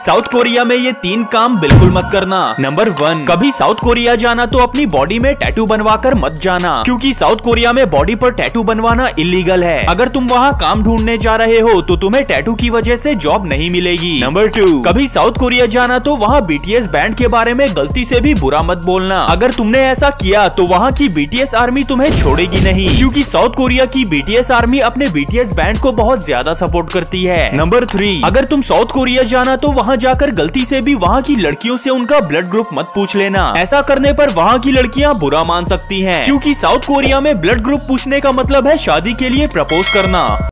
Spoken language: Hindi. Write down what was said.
साउथ कोरिया में ये तीन काम बिल्कुल मत करना। नंबर वन कभी साउथ कोरिया जाना तो अपनी बॉडी में टैटू बनवा कर मत जाना, क्योंकि साउथ कोरिया में बॉडी पर टैटू बनवाना इलीगल है। अगर तुम वहाँ काम ढूँढने जा रहे हो तो तुम्हें टैटू की वजह से जॉब नहीं मिलेगी। नंबर टू कभी साउथ कोरिया जाना तो वहाँ बीटीएस बैंड के बारे में गलती से भी बुरा मत बोलना। अगर तुमने ऐसा किया तो वहाँ की बीटीएस आर्मी तुम्हें छोड़ेगी नहीं, क्यूँकी साउथ कोरिया की बीटीएस आर्मी अपने बीटीएस बैंड को बहुत ज़्यादा सपोर्ट करती है। नंबर थ्री अगर तुम साउथ कोरिया जाना तो वहाँ जाकर गलती से भी वहाँ की लड़कियों से उनका ब्लड ग्रुप मत पूछ लेना। ऐसा करने पर वहाँ की लड़कियाँ बुरा मान सकती हैं, क्योंकि साउथ कोरिया में ब्लड ग्रुप पूछने का मतलब है शादी के लिए प्रपोज करना।